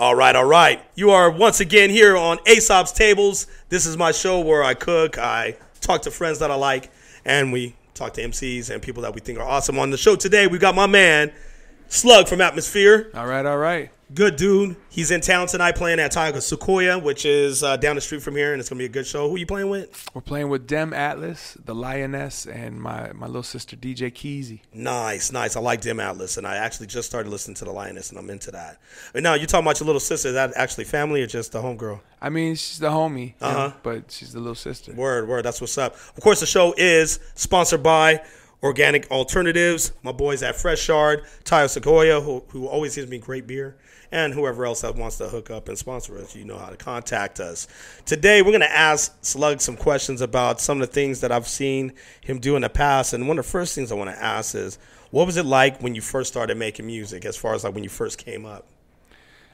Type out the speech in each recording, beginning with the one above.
All right, all right. You are once again here on Aesop's Tables. This is my show where I cook, I talk to friends that I like, and we talk to MCs and people that we think are awesome. On the show today, we got my man, Slug from Atmosphere. All right, all right. Good dude. He's in town tonight playing at Tioga Sequoia, which is uh, down the street from here, and it's gonna be a good show. Who you playing with? We're playing with Dem Atlas, the Lioness, and my, my little sister DJ Keezy. Nice, nice. I like Dem Atlas, and I actually just started listening to the Lioness, and I'm into that. But now you're talking about your little sister. Is that actually family or just the homegirl? I mean, she's the homie, you know, Uh-huh. but she's the little sister. Word, word. That's what's up. Of course, the show is sponsored by Organic Alternatives. My boys at Fresh Yard, Tioga Sequoia, who, who always gives me great beer, and whoever else that wants to hook up and sponsor us, you know how to contact us. Today, we're going to ask Slug some questions about some of the things that I've seen him do in the past. And one of the first things I want to ask is, what was it like when you first started making music, as far as like when you first came up?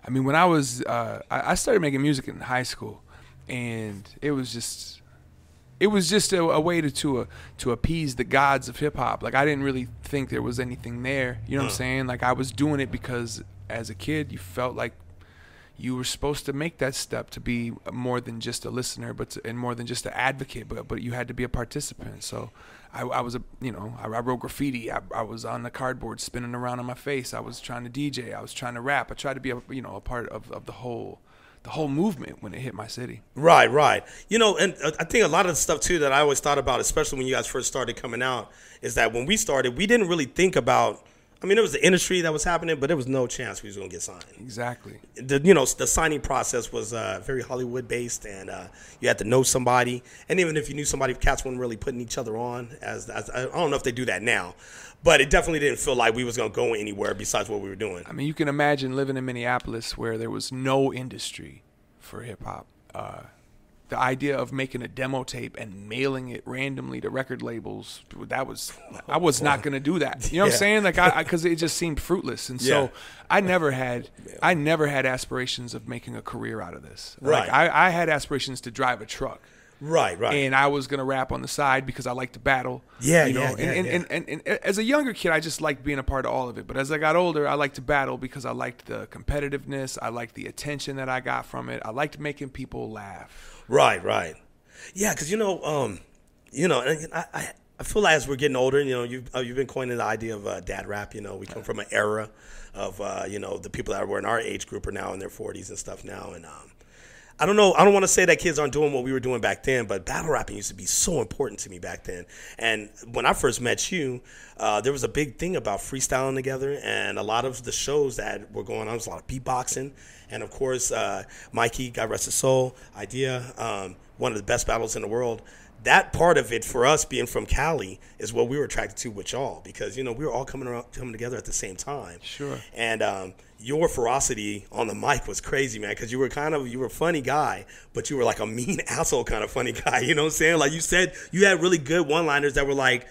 I mean, when I was, uh, I, started making music in high school, and it was just, it was just a, a way to to, uh, to appease the gods of hip hop. Like I didn't really think there was anything there. You know what I'm saying? Like I was doing it because as a kid, you felt like you were supposed to make that step to be more than just a listener, but to, and more than just an advocate, but but you had to be a participant. So I, I was a you know I, I wrote graffiti. I, I was on the cardboard spinning around on my face. I was trying to DJ. I was trying to rap. I tried to be a you know a part of, of the whole the whole movement when it hit my city. Right, right. You know, and uh, I think a lot of the stuff too that I always thought about, especially when you guys first started coming out, is that when we started, we didn't really think about. I mean, there was the industry that was happening, but there was no chance we was gonna get signed. Exactly. The you know the signing process was uh, very Hollywood based, and uh, you had to know somebody. And even if you knew somebody, cats weren't really putting each other on. As, as I don't know if they do that now, but it definitely didn't feel like we was gonna go anywhere besides what we were doing. I mean, you can imagine living in Minneapolis where there was no industry for hip hop. Uh, the idea of making a demo tape and mailing it randomly to record labels, that was, I was not going to do that. You know what Yeah. I'm saying? Like, I, because it just seemed fruitless. And so Yeah. I never had, I never had aspirations of making a career out of this. Right. Like, I, I had aspirations to drive a truck. Right, right. and I was gonna rap on the side because I like to battle. Yeah, you know. yeah, and, yeah, and, yeah. And, and, and as a younger kid, I just liked being a part of all of it. But as I got older, I liked to battle because I liked the competitiveness. I liked the attention that I got from it. I liked making people laugh. Right, right. Yeah, because you know, um, you know, and I, I, I feel like as we're getting older, you know, you've uh, you've been coining the idea of uh, dad rap. You know, we come from an era of uh, you know the people that were in our age group are now in their forties and stuff now, and um, I don't know. I don't want to say that kids aren't doing what we were doing back then, but battle rapping used to be so important to me back then. And when I first met you, uh, there was a big thing about freestyling together, and a lot of the shows that were going on was a lot of beatboxing, and of course, uh, Mikey, God rest his soul, Eyedea, um, one of the best battles in the world. That part of it for us being from Cali is what we were attracted to with y'all because you know we were all coming around, coming together at the same time. Sure. And um, your ferocity on the mic was crazy, man, because you were kind of you were a funny guy, but you were like a mean asshole kind of funny guy. You know what I'm saying? Like you said, you had really good one-liners that were like,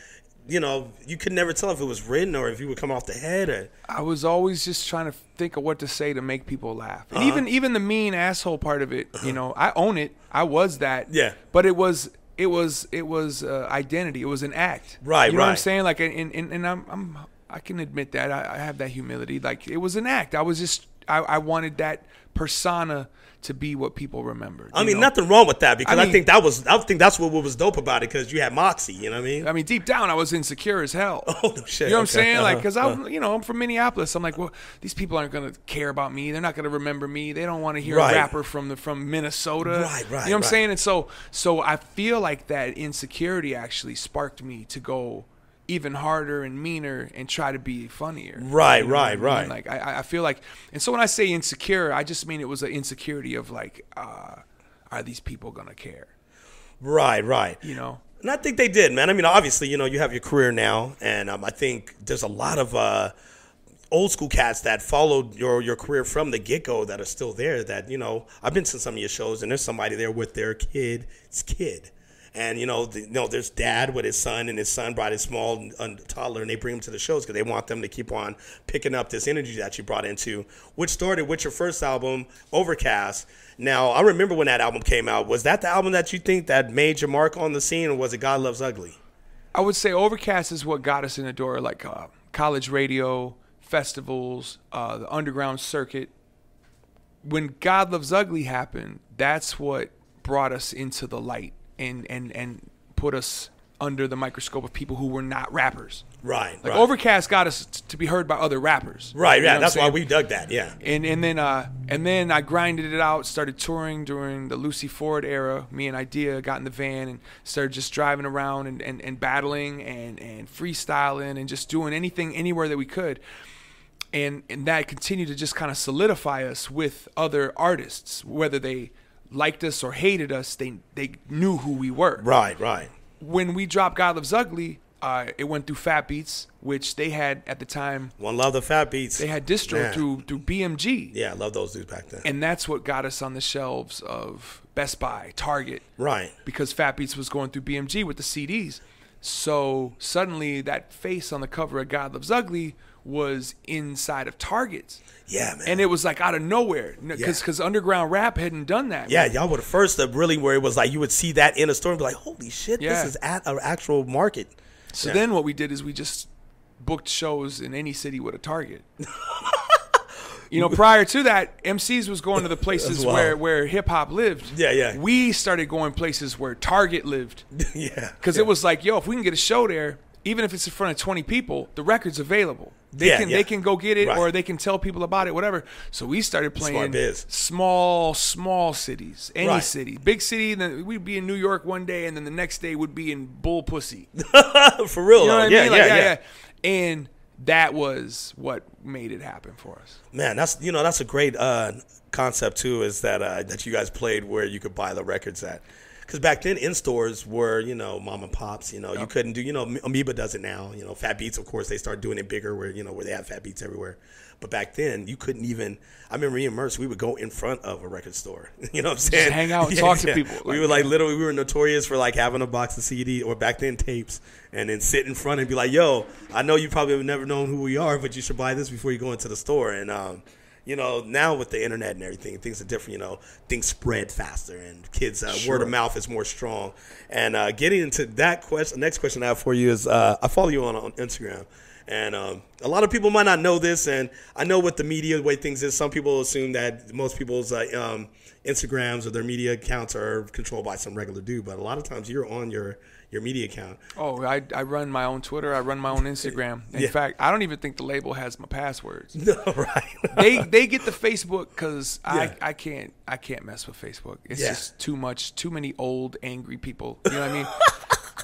you know, you could never tell if it was written or if you would come off the head or. I was always just trying to think of what to say to make people laugh. Uh-huh. And even even the mean asshole part of it, you know, I own it. I was that. Yeah. But it was it was it was uh, identity. It was an act. Right, You know what I'm saying? Like and and, and I'm, I'm I can admit that I, I have that humility. Like it was an act. I was just I, I wanted that persona to be what people remembered. I mean, know? nothing wrong with that because I, mean- think that was I think that's what was dope about it because you had moxie. You know what I mean? I mean, deep down, I was insecure as hell. Oh, no shit. You know what I'm saying? Like, Uh-huh. because I'm, you know, I'm from Minneapolis. I'm like, well, these people aren't gonna care about me. They're not gonna remember me. They don't want to hear Right. a rapper from the from Minnesota. Right, right, You know what I'm saying? And so, so I feel like that insecurity actually sparked me to go even harder and meaner and try to be funnier. Right, You know what I right, mean? right. Like, I- I, I feel like, and so when I say insecure, I just mean it was an insecurity of like, uh, are these people gonna care? Right, right. You know? And I think they did, man. I mean, obviously, you know, you have your career now, and um, I think there's a lot of uh, old school cats that followed your your career from the get go that are still there. That you know, I've been to some of your shows, and there's somebody there with their kid, it's kid, and you know, the, you know, there's dad with his son, and his son brought his small uh, toddler, and they bring him to the shows because they want them to keep on picking up this energy that you brought into, which started with your first album, Overcast. Now, I remember when that album came out. Was that the album that you think that made your mark on the scene, or was it God Loves Ugly? I would say Overcast is what got us in the door, like uh, college radio, festivals, uh, the underground circuit. when God Loves Ugly happened, that's what brought us into the light and and and put us under the microscope of people who were not rappers. Right. Like right. Overcast got us t- to be heard by other rappers. Right. You know Yeah. That's why we dug that. Yeah. and and then uh and then I grinded it out. Started touring during the Lucy Ford era. Me and Eyedea got in the van and started just driving around and, and, and battling and and freestyling and just doing anything anywhere that we could. And and that continued to just kind of solidify us with other artists, whether they liked us or hated us. They they knew who we were Right. Right. when we dropped God Loves Ugly, uh, it went through Fat Beats, which they had at the time. One love the Fat Beats. They had distro Man. through through BMG, Yeah, I love those dudes back then. and that's what got us on the shelves of Best Buy, Target, right. because Fat Beats was going through BMG with the CDs. So suddenly, that face on the cover of God Loves Ugly was inside of Targets, Yeah, man. and it was like out of nowhere, because because underground rap hadn't done that. yeah, y'all were the first to really where it was like you would see that in a store and be like, "Holy shit, Yeah. this is at an actual market." So Yeah. then what we did is we just booked shows in any city with a target. you know, prior to that, MCs was going to the places where, where hip hop lived. Yeah, yeah. We started going places where Target lived. yeah, Because it was like, yo, if we can get a show there, even if it's in front of 20 people, the record's available. They Yeah, can yeah. they can go get it Right. or they can tell people about it, whatever. So we started playing small, small cities, any Right. city, big city. Then we'd be in New York one day, and then the next day would be in Bull Pussy. for real. You know what I yeah, mean? Like, yeah, yeah, And that was what made it happen for us. Man, that's you know that's a great uh, concept too. Is that uh, that you guys played where you could buy the records at? Because back then in stores were you know mom and pops. You know you couldn't do you know Amoeba does it now. You know Fat Beats of course they start doing it bigger where you know where they have Fat Beats everywhere. But back then you couldn't even. I remember me and Murs we would go in front of a record store. You know what I'm saying? hang out and talk to people. we were like literally we were notorious for like having a box of CD or back then tapes and then sit in front and be like, "Yo, I know you probably have never known who we are, but you should buy this before you go into the store." And um, you know, now with the internet and everything, things are different. You know, things spread faster, and kids' uh, word of mouth is more strong. And uh, getting into that question, the next question I have for you is, uh, I follow you on on Instagram. And um, a lot of people might not know this, and I know with the media the way things is. Some people assume that most people's uh, um, Instagrams or their media accounts are controlled by some regular dude, but a lot of times you're on your your media account. Oh, I, I run my own Twitter. I run my own Instagram. In Yeah. fact, I don't even think the label has my passwords. No, right? they they get the Facebook because Yeah. I, I can't I can't mess with Facebook. It's Yeah. just too much, too many old angry people. You know what I mean?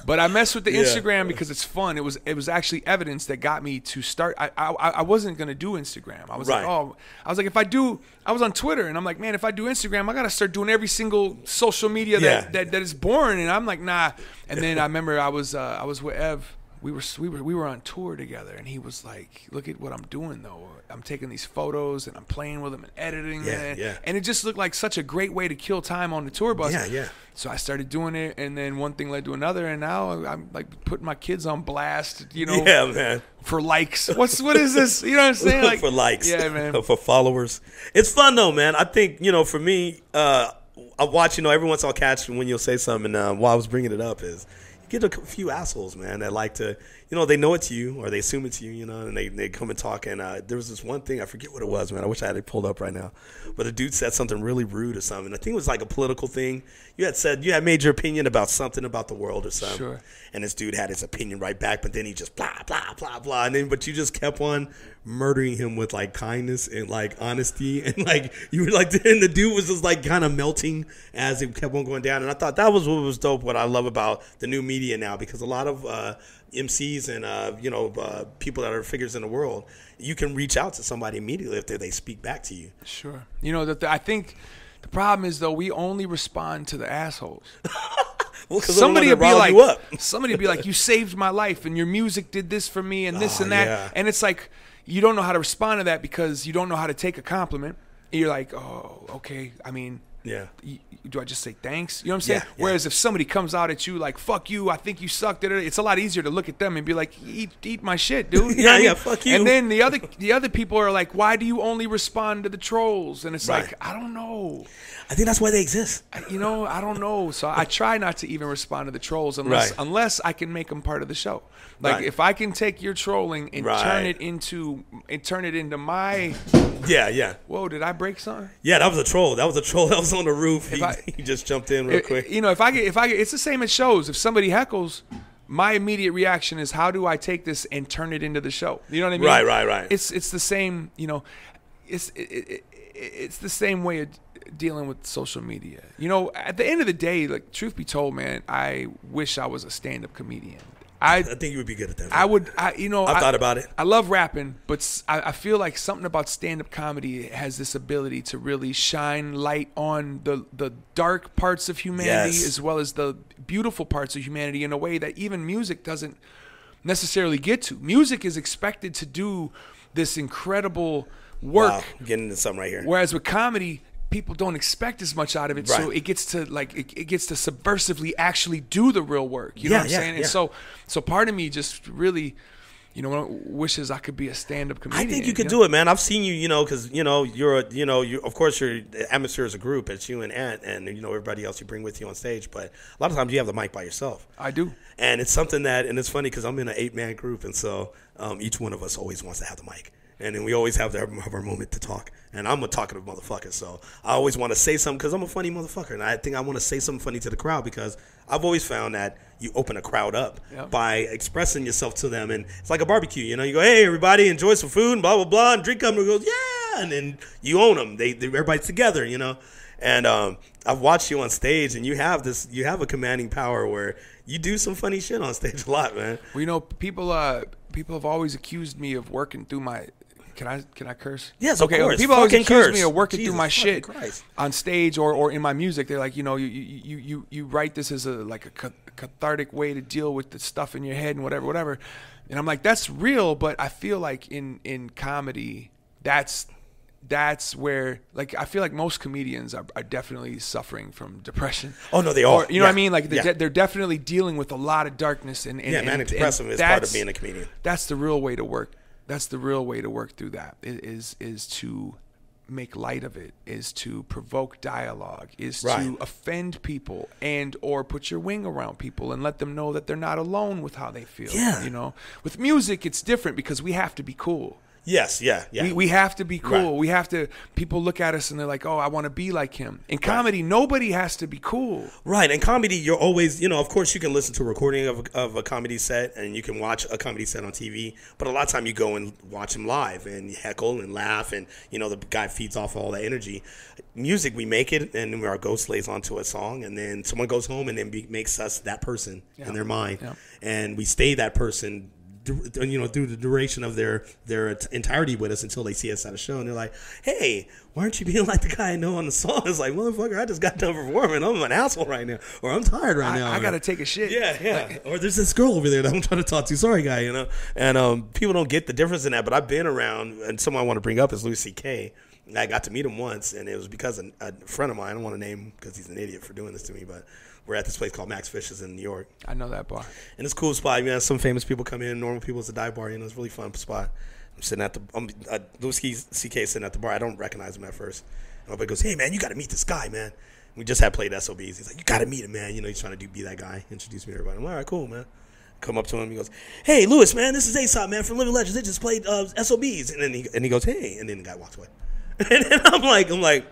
But I mess with the Yeah. Instagram because it's fun. It was it was actually Evidence that got me to start. I I, I wasn't gonna do Instagram. I was Right. like, oh, I was like, if I do, I was on Twitter and I'm like, man, if I do Instagram, I gotta start doing every single social media Yeah. that, that that is boring. And I'm like, nah. And then I remember I was uh, I was with Ev. We were we were we were on tour together, and he was like, "Look at what I'm doing though. I'm taking these photos and I'm playing with them and editing Yeah, it, yeah. and it just looked like such a great way to kill time on the tour bus. Yeah, yeah. So I started doing it, and then one thing led to another, and now I'm like putting my kids on blast. You know, Yeah, man. for likes. What's what is this? You know what I'm saying? Like for likes. Yeah, man. for followers. It's fun though, man. I think you know, for me, uh, I watch. You know, every once I'll catch when you'll say something. And uh, while I was bringing it up, is get a few assholes, man, that like to, you know, they know it's you or they assume it's you, you know, and they, they come and talk. And uh, there was this one thing I forget what it was, man. I wish I had it pulled up right now, but a dude said something really rude or something. I think it was like a political thing. You had said you had made your opinion about something about the world or something. Sure. And this dude had his opinion right back, but then he just blah blah blah blah, and then but you just kept on murdering him with like kindness and like honesty, and like you were like, and the dude was just like kind of melting as it kept on going down, and I thought that was what was dope. What I love about the new media now, because a lot of uh, MCs and uh, you know uh, people that are figures in the world, you can reach out to somebody immediately if they, they speak back to you. Sure. You know that I think the problem is though we only respond to the assholes. Well, somebody the be like, somebody will be like, you saved my life, and your music did this for me, and this Oh, and that, yeah. and it's like you don't know how to respond to that because you don't know how to take a compliment. And You're like, oh, okay. I mean, Yeah. do I just say thanks? You know what I'm saying? Yeah, yeah. Whereas if somebody comes out at you like "fuck you," I think you suck. da, da, da, It's a lot easier to look at them and be like, "Eat, eat my shit, dude." Yeah, yeah, fuck you. And then the other the other people are like, "Why do you only respond to the trolls?" And it's Right. like, I don't know. I think that's why they exist. I- You know, I don't know. So I try not to even respond to the trolls unless Right. unless I can make them part of the show. Like Right. if I can take your trolling and turn it into and turn it into my. Yeah, yeah. Whoa! Did I break something? Yeah, that was a troll. That was a troll that was on the roof. He, I- he just jumped in real quick. You know, if I get if I get, it's the same at shows. If somebody heckles, my immediate reaction is, how do I take this and turn it into the show? You know what I mean? Right, right, right. It's it's the same. You know, it's it, it, it, it's the same way of dealing with social media. You know, at the end of the day, like truth be told, man, I wish I was a stand-up comedian. I I think you would be good at that. I would, I, you know, I've I, thought about it. I love rapping, but I feel like something about stand-up comedy has this ability to really shine light on the the dark parts of humanity Yes. as well as the beautiful parts of humanity in a way that even music doesn't necessarily get to. Music is expected to do this incredible work, Wow, getting into something right here. whereas with comedy. People don't expect as much out of it, so it gets to like it, it gets to subversively actually do the real work. You know Yeah, what I'm yeah, saying? And yeah. so, so part of me just really, you know, wishes I could be a stand-up comedian. I think you could know? do it, man. I've seen you, you know, because you know you're, a, you know, you of course you're atmosphere as a group. It's you and Ant, and you know everybody else you bring with you on stage. But a lot of times you have the mic by yourself, I do. and it's something that, and it's funny because I'm in an eight man group, and so um, each one of us always wants to have the mic, and then we always have, the, have our moment to talk. And I'm a talkative motherfucker, so I always want to say something because I'm a funny motherfucker, and I think I want to say something funny to the crowd because I've always found that you open a crowd up Yep. by expressing yourself to them, and it's like a barbecue. You know, you go, "Hey, everybody, enjoy some food," and blah blah blah, and drink up, and it goes, "Yeah," and then you own them. They, they everybody's together, you know. And um, I've watched you on stage, and you have this, you have a commanding power where you do some funny shit on stage a lot, man. Well, you know, people uh people have always accused me of working through my can I can I curse? Yes, okay. course. People always Fucking accuse curse. me of working Jesus through my shit Christ. on stage or, or in my music. They're like, you know, you you, you, you write this as a like a cathartic way to deal with the stuff in your head and whatever, whatever. And I'm like, that's real, but I feel like in in comedy, that's that's where like I feel like most comedians are, are definitely suffering from depression. Oh, no, they Or, are. you know what I mean? Like they're, Yeah. de- they're definitely dealing with a lot of darkness and, and Yeah, manic depressive is part of being a comedian. That's the real way to work. That's the real way to work through that Is is to make light of it. Is to provoke dialogue. Is Right. to offend people and or put your wing around people and let them know that they're not alone with how they feel. Yeah. You know, with music it's different because we have to be cool. Yes, yeah, yeah. We, we have to be cool. Right. We have to. People look at us and they're like, "Oh, I want to be like him." In comedy, nobody has to be cool. Right, in comedy, you're always, you know, of course, you can listen to a recording of, of a comedy set and you can watch a comedy set on TV, but a lot of time you go and watch them live and heckle and laugh, and you know the guy feeds off all that energy. Music, we make it, and our ghost lays onto a song, and then someone goes home and then be, makes us that person in their mind, Yeah. and we stay that person. You know, through the duration of their their entirety with us until they see us at a show, and they're like, "Hey, why aren't you being like the guy I know on the song?" It's like, "Motherfucker, I just got done performing. I'm an asshole right now, or I'm tired right I, now." I or- got to take a shit. yeah, yeah. or there's this girl over there that I'm trying to talk to. Sorry, guy, you know. And um, people don't get the difference in that. But I've been around, and someone I want to bring up is Louis C.K. I got to meet him once, and it was because a, a friend of mine. I don't want to name him because he's an idiot for doing this to me, but we're at this place called Max Fish's in New York, I know that bar. and it's a cool spot. You know, some famous people come in, normal people. It's a dive bar. You know, it's a really fun spot. I'm sitting at the um, uh, Louis C.K. sitting at the bar. I don't recognize him at first. And everybody goes, "Hey, man, you got to meet this guy, man." We just had played SOBs. He's like, "You got to meet him, man." You know, he's trying to do be that guy. Introduce me to everybody. I'm like, all right, cool, man. Come up to him. He goes, "Hey, Louis, man, this is Aesop, man, from Living Legends. They just played uh, SOBs." And then he and he goes, "Hey," and then the guy walks away. And then I'm like, I'm like,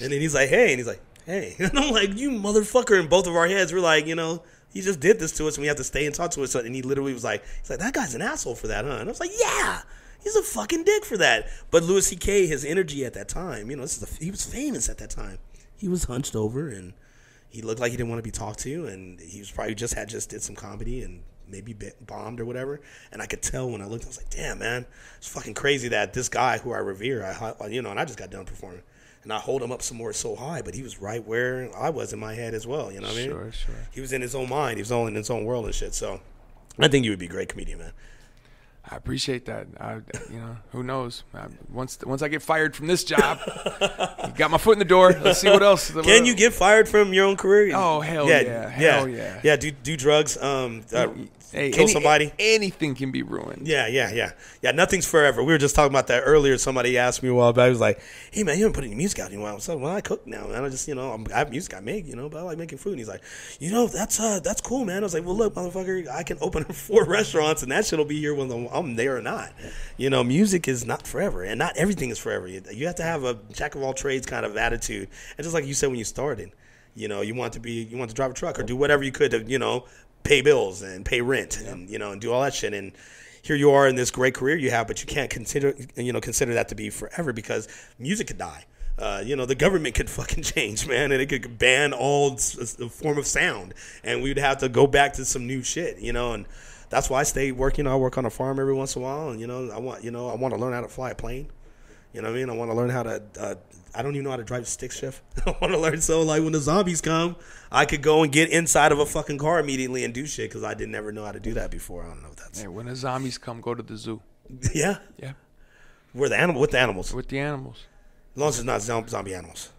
and then he's like, "Hey," and he's like, "Hey," and I'm like, "You motherfucker!" In both of our heads, we're like, you know, he just did this to us, and we have to stay and talk to us. And he literally was like, "He's like that guy's an asshole for that, huh?" And I was like, "Yeah." He's a fucking dick for that. But Louis C.K. his energy at that time, you know, this is a, he was famous at that time. He was hunched over and he looked like he didn't want to be talked to, and he was probably just had just did some comedy and maybe bombed or whatever. And I could tell when I looked, I was like, "Damn, man, it's fucking crazy that this guy who I revere, I you know, and I just got done performing, and I hold him up some more so high, but he was right where I was in my head as well. You know what I mean? Sure, sure. He was in his own mind, he was all in his own world and shit. So I think you would be a great comedian, man. I appreciate that. I, you know, who knows? I, once once I get fired from this job, got my foot in the door. Let's see what else. Can you get fired from your own career? Oh hell yeah, hell yeah, yeah. Do do drugs. Um, uh, Hey, kill any- somebody. Anything can be ruined. Yeah, yeah, yeah, yeah. Nothing's forever. We were just talking about that earlier. Somebody asked me a while back. He was like, "Hey man, you haven't put any music out in a while." So, well, I cook now, man. I just, you know, I'm, I have music I make, you know, but I like making food. And he's like, "You know, that's uh, that's cool, man." I was like, "Well, look, motherfucker, I can open four restaurants, and that shit'll be here when I'm there or not." You know, music is not forever, and not everything is forever. You you have to have a jack of all trades kind of attitude, and just like you said when you started, you know, you want to be, you want to drive a truck or do whatever you could to, you know, pay bills and pay rent and you know and do all that shit. And here you are in this great career you have but you can't consider you know consider that to be forever because music could die. Uh, you know the government could fucking change man and it could ban all form of sound. And we'd have to go back to some new shit you know and that's why I stay working. I work on a farm every once in a while. And you know I want you know I want to learn how to fly a plane. You know what I mean? I want to learn how to. Uh, I don't even know how to drive a stick shift. I want to learn so like when the zombies come, I could go and get inside of a fucking car immediately and do shit because I didn't ever know how to do that before. I don't know if that's Hey, when the zombies come, go to the zoo. yeah. Yeah, Where the animal with the animals, with the animals. as long as it's not zombie animals.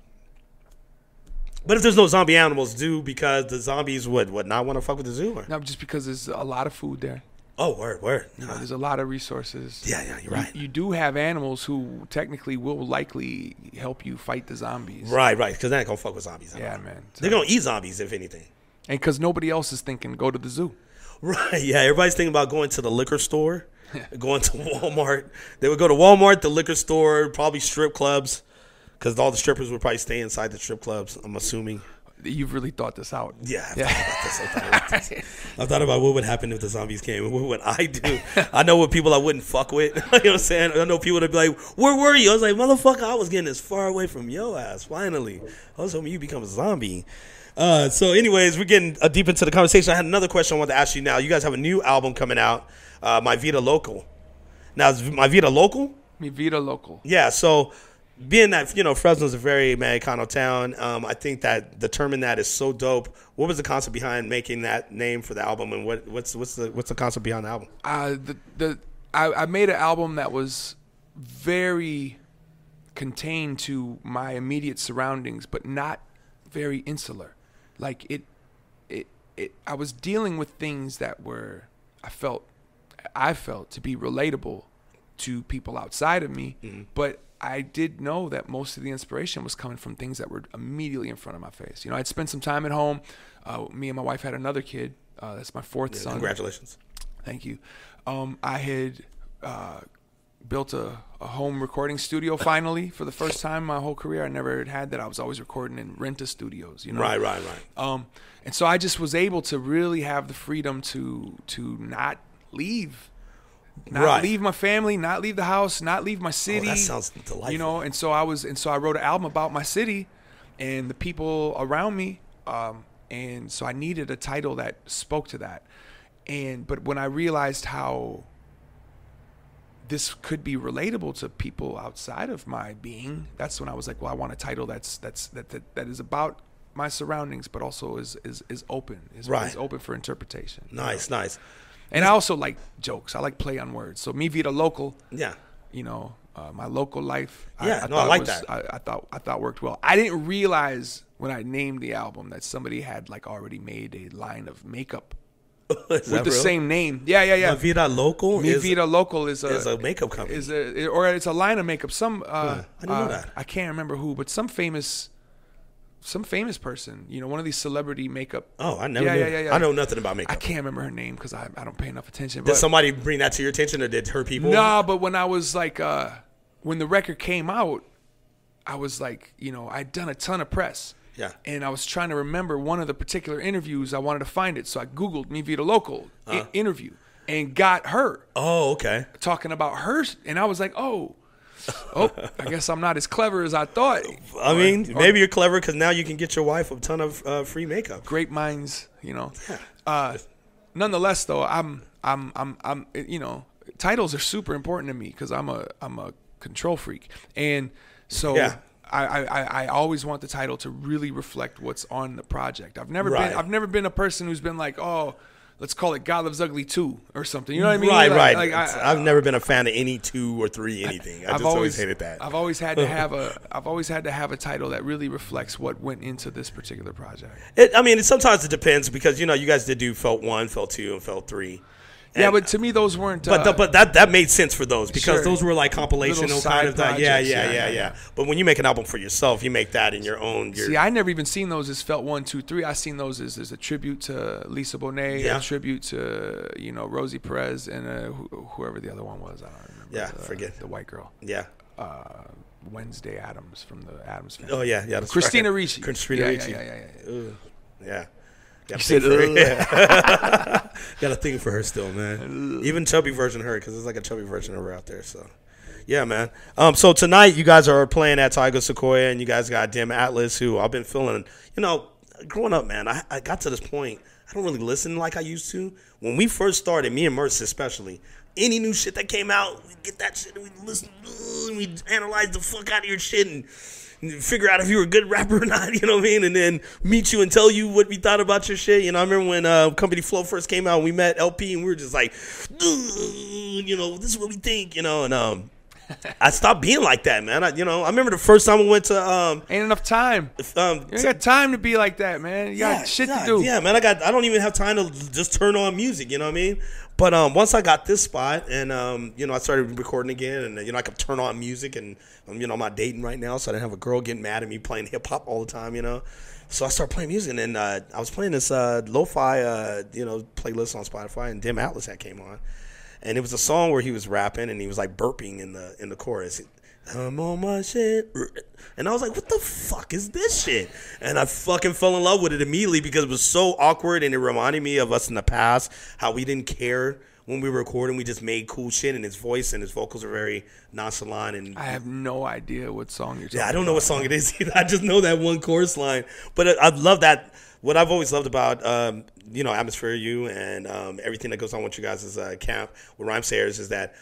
But if there's no zombie animals, do because the zombies would would not want to fuck with the zoo or? No, just because there's a lot of food there. Oh, word, word. You know, there's a lot of resources. Yeah, yeah, you're right. You, do have animals who technically will likely help you fight the zombies. Right, right. Because they're not gonna fuck with zombies. Yeah, man. They're gonna eat zombies if anything. And because nobody else is thinking, go to the zoo. Right. Yeah. Everybody's thinking about going to the liquor store, going to Walmart. They would go to Walmart, the liquor store, probably strip clubs, because all the strippers would probably stay inside the strip clubs. I'm assuming. You've really thought this out. Yeah. I've Yeah. thought about this. I've thought about this. I've thought about what would happen if the zombies came. What would I do? I know what people I wouldn't fuck with. you know what I'm saying? I know people that be like, "Where were you?" I was like, "Motherfucker, I was getting as far away from your ass. Finally, I was hoping you become a zombie." Uh, so, anyways, we're getting uh, deep into the conversation. I had another question I wanted to ask you. Now, you guys have a new album coming out, uh, "My Vida Local." Now, is "My Vida Local"? Mi vida local. Yeah, so being that you know Fresno's a very Americano town, um, I think that determining that is so dope. What was the concept behind making that name for the album, and what what's what's the what's the concept behind the album? uh, the the I, I made an album that was very contained to my immediate surroundings, but not very insular. Like it, it, it. I was dealing with things that were I felt I felt to be relatable to people outside of me, but I did know that most of the inspiration was coming from things that were immediately in front of my face. You know, I'd spent some time at home. Uh, me and my wife had another kid. Uh, that's my fourth son. Congratulations. Thank you. Um, I had uh, built a, a home recording studio finally for the first time in my whole career. I never had had that. I was always recording in renta studios, you know. Right, right, right. Um, and so I just was able to really have the freedom to to not leave, not Right. leave my family, not leave the house, not leave my city. Oh, sounds delightful. You know, and so I was, and so I wrote an album about my city and the people around me. Um, and so I needed a title that spoke to that. And but when I realized how this could be relatable to people outside of my being, that's when I was like, well, I want a title that's that's that that, that is about my surroundings, but also is is is open, is, Right. is open for interpretation. Nice, nice. And I also like jokes. I like play on words. So mi vida local, Yeah. you know, uh, my local life. Yeah, no, I thought like was- that. I, I thought I thought worked well. I didn't realize when I named the album that somebody had like already made a line of makeup with the real? same name. Yeah, yeah, yeah. La Vida Local Mi is, Vida Local is a is a makeup company. is a or it's a line of makeup. Some uh, I didn't know uh, that. I can't remember who, but some famous some famous person. You know, one of these celebrity makeup. oh, I never Yeah, yeah, yeah, yeah. I know nothing about makeup. I can't remember her name because I, I don't pay enough attention. Did somebody bring that to your attention, or did her people? No, but when I was like, uh, when the record came out, I was like, you know, I'd done a ton of press. Yeah. And I was trying to remember one of the particular interviews. I wanted to find it. So I Googled Mi Vida Local Uh-huh. interview and got her Oh, okay. talking about her. And I was like, oh, oh, I guess I'm not as clever as I thought. I mean, or- maybe you're clever because now you can get your wife a ton of uh, free makeup. great minds, you know. Uh, nonetheless, though, I'm, I'm, I'm, I'm, you know, titles are super important to me because I'm a, I'm a control freak, and so Yeah. I, I, I- I always want the title to really reflect what's on the project. I've never Right. been, I've never been a person who's been like, oh, let's call it God Loves Ugly two or something. You know what I mean? Right, Like- right. like, I, I've never been a fan of any two or three anything. I just always, hated that. I've always had to have a I've always had to have a title that really reflects what went into this particular project. It, I mean, it, sometimes it depends because you know you guys did do felt one, felt two, and felt three. Yeah, And- but to me those weren't. But uh, the, but that that made sense for those because Sure. those were like compilational kind of that. Yeah, projects, yeah, yeah, yeah, yeah, yeah, But when you make an album for yourself, you make that in your own. Your, See, I never even seen those as felt one, two, three. I seen those as, as a tribute to Lisa Bonet, Yeah. a tribute to you know Rosie Perez, and uh, wh- whoever the other one was. I don't remember. Yeah, the, forget. the white girl, yeah. uh, Wednesday Addams from the Addams family. Oh yeah, yeah. That's Christina right. Ricci. Christina yeah, Ricci. Yeah, yeah, yeah, yeah. Got You said, for her. "Ugh." Yeah. Got a thing for her still, man. Even chubby version of her, because there's like a chubby version of her out there. So, yeah, man. Um, so tonight you guys are playing at Tioga Sequoia, and you guys got Dem Atlas, who I've been feeling. You know, growing up, man, I, I got to this point. I don't really listen like I used to. When we first started, me and Murs especially, any new shit that came out, we get that shit and we listen, and we analyze the fuck out of your shit and figure out if you were a good rapper or not, you know what I mean? And then meet you and tell you what we thought about your shit. You know, I remember when uh, Company Flow first came out, we met El-P and we were just like, you know, this is what we think, you know, and um, I stopped being like that, man. I, you know, I remember the first time I went to um, Ain't enough time. um, You ain't got time to be like that, man. You got shit yeah, to do. Yeah, man, I got I don't even have time to just turn on music, you know what I mean? But um, once I got this spot and um, you know, I started recording again and you know, I could turn on music and um, you know, I'm not dating right now, so I didn't have a girl getting mad at me playing hip hop all the time, you know. So I started playing music and then uh, I was playing this uh, lo-fi uh, you know, playlist on Spotify and Dem Atlas that came on. And it was a song where he was rapping and he was like burping in the in the chorus. I'm on my shit. And I was like, what the fuck is this shit? And I fucking fell in love with it immediately because it was so awkward and it reminded me of us in the past, how we didn't care when we were recording. We just made cool shit and his voice and his vocals are very nonchalant and I have no idea what song you're talking yeah, I don't know what song it is either. I just know that one chorus line. But I, I love that. What I've always loved about um, you know Atmosphere U and um, everything that goes on with you guys' uh, camp with Rhymesayers is that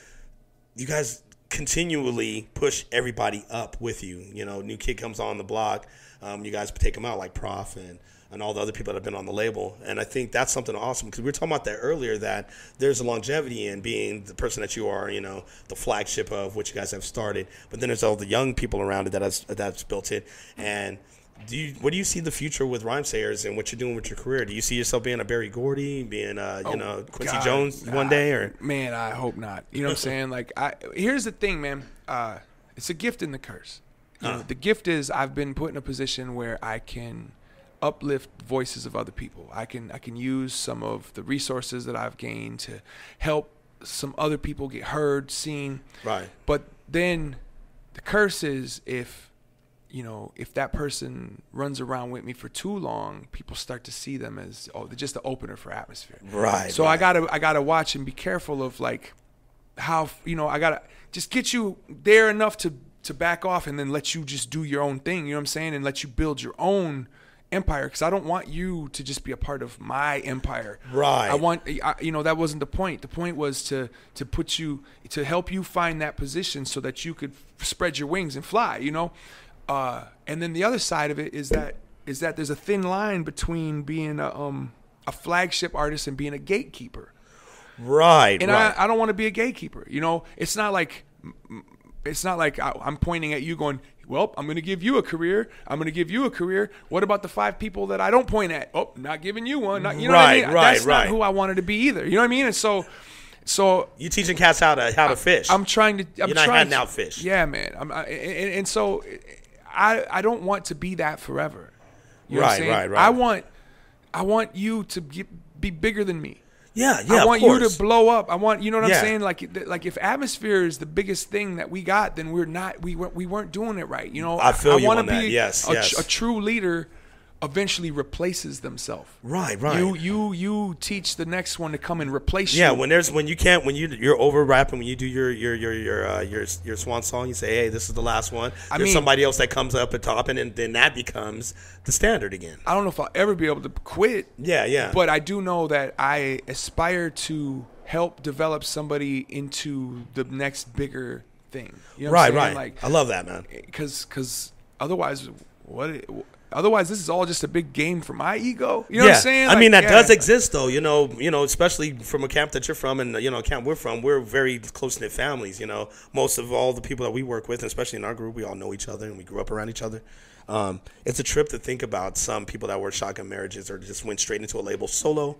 you guys continually push everybody up with you. You know, new kid comes on the block, um, you guys take them out like Prof and and all the other people that have been on the label. And I think that's something awesome because we were talking about that earlier that there's a longevity in being the person that you are, you know, the flagship of what you guys have started. But then there's all the young people around it that has that's built it. And do you, what do you see the future with Rhymesayers and what you're doing with your career? Do you see yourself being a Berry Gordy, being uh, you know Quincy Oh, God. Jones one day, or Man, I hope not. You know what I'm saying? Like, I here's the thing, man. Uh, it's a gift and the curse. You know, Uh. the gift is I've been put in a position where I can uplift voices of other people. I can I can use some of the resources that I've gained to help some other people get heard, seen. right? But then the curse is if you know if that person runs around with me for too long, people start to see them as oh they're just the opener for atmosphere. Right, So I gotta I gotta watch and be careful of like how you know I gotta just get you there enough to to back off and then let you just do your own thing. You know what I'm saying? And let you build your own empire because I don't want you to just be a part of my empire. Right. I want I, you know that wasn't the point. The point was to to put you to help you find that position so that you could spread your wings and fly. You know, uh, and then the other side of it is that is that there's a thin line between being a um a flagship artist and being a gatekeeper. Right, And right. I, I don't want to be a gatekeeper. You know, it's not like it's not like I, I'm pointing at you going, well, I'm going to give you a career. I'm going to give you a career. What about the five people that I don't point at? Oh, not giving you one. Not, you know what I mean? right, That's right. not who I wanted to be either. You know what I mean? And so, so you teaching cats how to how to fish. I'm trying to. I'm You're not trying handing to- out fish. Yeah, man. I'm, I, and, and so, I I don't want to be that forever. You know Right, saying? right, right. I want I want you to be bigger than me. yeah, yeah. I want you to blow up. I want you know what Yeah. I'm saying. Like like if atmosphere is the biggest thing that we got, then we're not we weren't we weren't doing it right. You know. I feel you wanna on that. Yes, a, yes. a true leader eventually replaces themselves. Right, right. You you you teach the next one to come and replace Yeah, you. Yeah, when there's when you can't when you you're over rapping when you do your your your your uh, your your swan song, you say, "Hey, this is the last one." I There's mean- somebody else that comes up at top, and then, then that becomes the standard again. I don't know if I'll ever be able to quit. Yeah, yeah. But I do know that I aspire to help develop somebody into the next bigger thing. You know right, right. Like I love that, man. because because otherwise what Otherwise, this is all just a big game for my ego. You know what I'm saying? I mean, that yeah. does exist, though. You know, you know, especially from a camp that you're from, and you know, a camp we're from. We're very close knit families. You know, most of all the people that we work with, especially in our group, we all know each other and we grew up around each other. Um, it's a trip to think about some people that were shotgun marriages or just went straight into a label solo,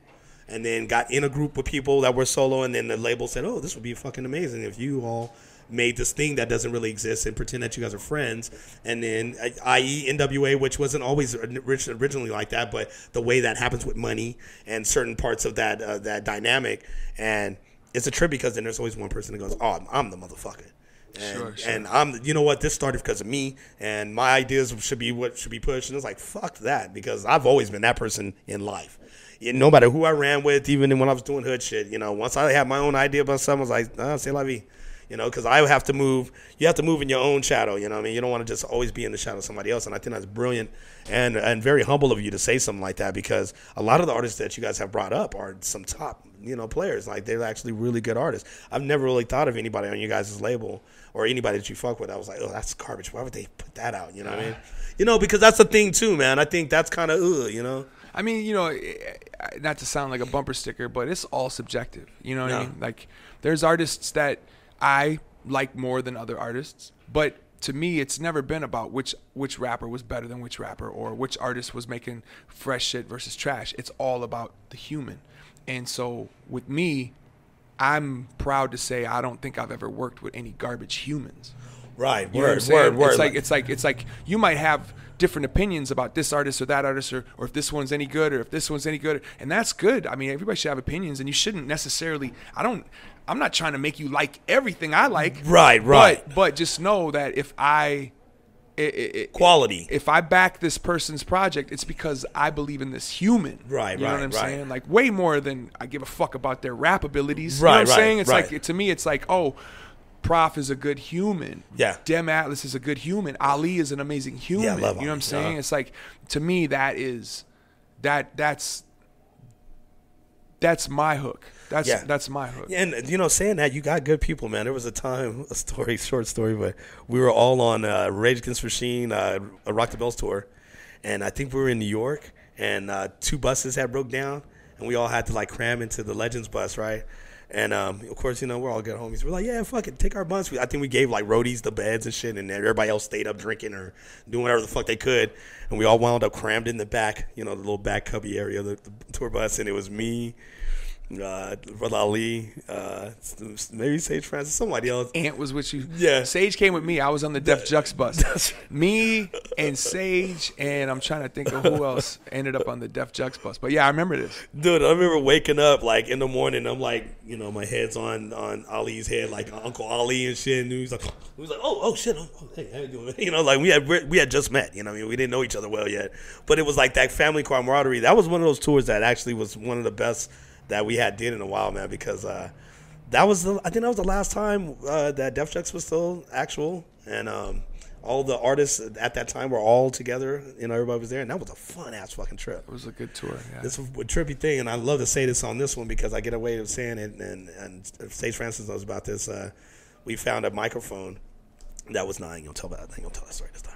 and then got in a group with people that were solo, and then the label said, "Oh, this would be fucking amazing if you all." Made this thing that doesn't really exist and pretend that you guys are friends. And then, i.e., NWA, which wasn't always originally like that, but the way that happens with money and certain parts of that uh, that dynamic, and it's a trip because then there's always one person that goes, "Oh, I'm, I'm the motherfucker." And, Sure, sure. and I'm, you know what? This started because of me, and my ideas should be what should be pushed. And it's like, fuck that, because I've always been that person in life. No matter who I ran with, even when I was doing hood shit, you know, once I had my own idea about something, I was like, ah, c'est la vie. You know, because I have to move. You have to move in your own shadow. You know, what I mean, you don't want to just always be in the shadow of somebody else. And I think that's brilliant and and very humble of you to say something like that because a lot of the artists that you guys have brought up are some top you know players. Like they're actually really good artists. I've never really thought of anybody on you guys' label or anybody that you fuck with. I was like, oh, that's garbage. Why would they put that out? You know what I mean? You know, because that's the thing too, man. I think that's kind of ugh. You know. I mean, you know, eh, eh, not to sound like a bumper sticker, but it's all subjective. You know what I mean? Like, there's artists that I like more than other artists, but to me, it's never been about which which rapper was better than which rapper or which artist was making fresh shit versus trash. It's all about the human. And so with me, I'm proud to say I don't think I've ever worked with any garbage humans. Right. You know what I'm Word. Word. Word. It's like it's like it's like you might have different opinions about this artist or that artist or, or if this one's any good or if this one's any good and that's good. I mean everybody should have opinions and you shouldn't necessarily I don't I'm not trying to make you like everything I like. Right, right. But but just know that if I i- i- i- Quality. if I back this person's project, it's because I believe in this human. Right, You know right, what I'm right. saying? Like way more than I give a fuck about their rap abilities. you know Right, what I'm right, saying? It's right. like to me, it's like, oh, Prof is a good human. Yeah. Dem Atlas is a good human. Ali is an amazing human. Yeah, I love you know what I'm saying? yeah. It's like to me that is that that's that's my hook. That's Yeah. that's my hook. And you know, saying that, you got good people, man. There was a time, a story, short story, but we were all on uh, Rage Against Machine, uh, a Rock the Bells tour, and I think we were in New York, and uh, two buses had broke down, and we all had to like cram into the Legends bus, right? And um, of course, you know, we're all good homies. We're like, yeah, fuck it, take our bus. We, I think we gave like roadies the beds and shit, and everybody else stayed up drinking or doing whatever the fuck they could, and we all wound up crammed in the back, you know, the little back cubby area of the, the tour bus, and it was me uh, Brother Ali, uh, maybe Sage Francis, somebody else. Ant was with you. Yeah. Sage came with me. I was on the Def Jux bus. Me and Sage and I'm trying to think of who else ended up on the Def Jux bus. But yeah, I remember this. Dude, I remember waking up like in the morning. I'm like, you know, my head's on on Ali's head, like Uncle Ali and shit. And he was like, he was like, oh, oh shit, oh, hey, how you doing? You know, like we had we had just met. You know, I mean, we didn't know each other well yet, but it was like that family camaraderie. That was one of those tours that actually was one of the best that we had did in a while, man, because uh, that was the I think that was the last time uh, that Def Jux was still actual, and um, all the artists at that time were all together. You know, everybody was there, and that was a fun ass fucking trip. It was a good tour. Yeah. This was a trippy thing, and I love to say this on this one because I get away with saying it, and and Sage Francis knows about this. Uh, we found a microphone that was not. I ain't gonna tell that. I ain't gonna tell that story this time.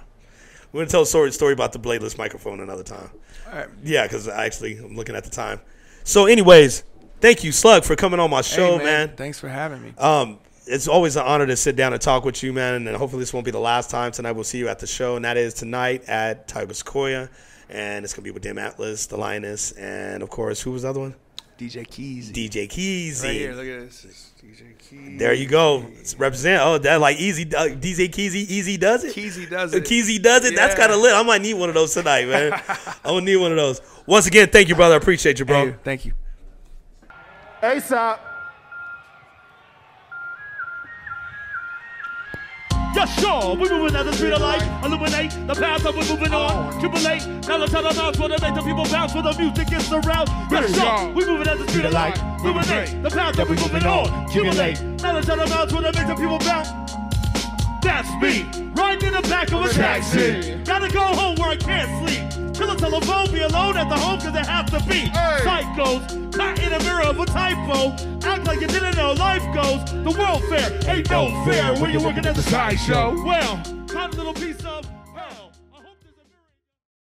We're gonna tell a story story about the bladeless microphone another time. All right. Yeah, because actually I'm looking at the time. So, anyways, thank you, Slug, for coming on my show, Hey, man. Thanks for having me. Um, it's always an honor to sit down and talk with you, man. And hopefully, this won't be the last time. Tonight, we'll see you at the show, and that is tonight at Tioga Sequoia. And it's gonna be with Dem Atlas, the Lioness, and of course, who was the other one? DJ Keys. DJ Keezy. Right here, look at this. It's DJ Keys. There you go. It's represent. Oh, that like easy. Uh, DJ Keezy, easy does it. Keezy does it. Keezy does it. That's kind of lit. I might need one of those tonight, man. I'm gonna need one of those. Once again, thank you, brother. I appreciate you, bro. Hey, thank you. Aesop. Sure, we moving at the speed of light. Illuminate the path that we're moving on. Jubilate, now let's tell our mouths wanna make the people bounce when the music gets around. Yes, sure, we moving at the speed of light. Illuminate the path that we're moving on. Jubilate, now let's tell our mouths wanna make the people bounce. That's me, riding in the back of a taxi. Gotta go home where I can't sleep. Kill a telephone, be alone at the home cause it has to be. Psychos, caught in a mirror of a typo. Act like you didn't know life goes. The world fair ain't no fair when you're working at the sideshow. Well, got a little piece of